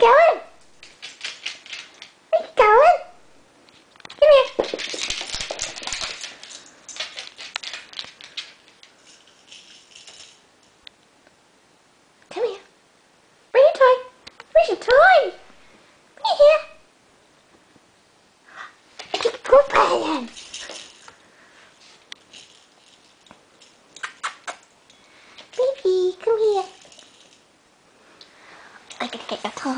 going? Where you going? Come here. Come here. Bring your toy. Where's your toy? Bring it here. It's a poop. Baby, come here. 给给个头。